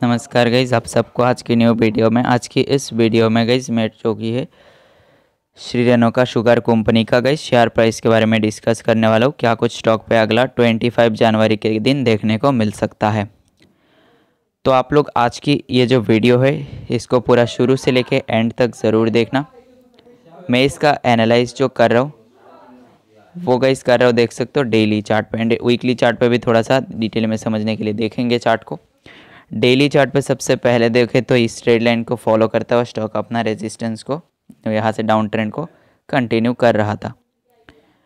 नमस्कार गईज़ आप सबको आज की न्यू वीडियो में, आज की इस वीडियो में गईज़ मेट जो की है श्री रेनोका शुगर कंपनी का गई शेयर प्राइस के बारे में डिस्कस करने वाला हूँ। क्या कुछ स्टॉक पे अगला 25 जनवरी के दिन देखने को मिल सकता है। तो आप लोग आज की ये जो वीडियो है, इसको पूरा शुरू से लेके एंड तक ज़रूर देखना। मैं इसका एनालाइज जो कर रहा हूँ, वो गईस कर रहा हूँ, देख सकते हो daily chart and weekly chart पे भी थोड़ा सा डिटेल में समझने के लिए देखेंगे चार्ट को। डेली चार्ट पे सबसे पहले देखें तो इस ट्रेड लाइन को फॉलो करता हुआ स्टॉक अपना रेजिस्टेंस को, यहाँ से डाउन ट्रेंड को कंटिन्यू कर रहा था।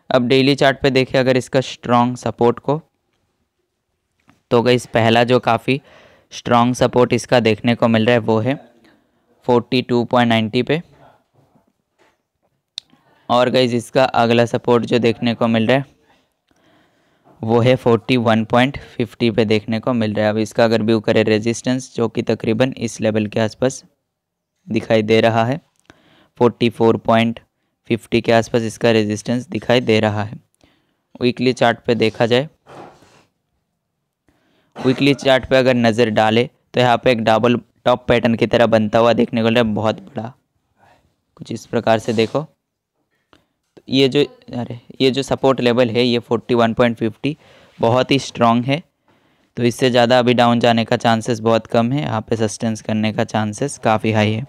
अब डेली चार्ट पे देखें अगर इसका स्ट्रॉन्ग सपोर्ट को तो गई पहला जो काफ़ी स्ट्रॉन्ग सपोर्ट इसका देखने को मिल रहा है वो है फोर्टी पे। और गई इसका अगला सपोर्ट जो देखने को मिल रहा है वो है फोर्टी वन पॉइंट फिफ्टी पे देखने को मिल रहा है। अब इसका अगर व्यू करें रेजिस्टेंस जो कि तकरीबन इस लेवल के आसपास दिखाई दे रहा है। फोर्टी फोर पॉइंट फिफ्टी के आसपास इसका रेजिस्टेंस दिखाई दे रहा है। वीकली चार्ट पे देखा जाए। वीकली चार्ट पे अगर नज़र डाले तो यहाँ पे एक डबल टॉप पैटर्न की तरह बनता हुआ देखने को मिल रहा है। बहुत बड़ा। कुछ इस प्रकार से देखो। ये जो, अरे, ये जो सपोर्ट लेवल है, ये फोर्टी वन पॉइंट फिफ्टी बहुत ही स्ट्रॉन्ग है। तो इससे ज़्यादा अभी डाउन जाने का चांसेस बहुत कम है, यहाँ पे सस्टेंस करने का चांसेस काफ़ी हाई है।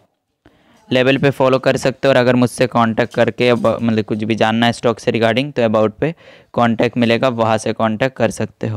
लेवल पे फॉलो कर सकते हो और अगर मुझसे कांटेक्ट करके मतलब कुछ भी जानना है स्टॉक से रिगार्डिंग तो अबाउट पे कांटेक्ट मिलेगा, वहाँ से कांटेक्ट कर सकते हो।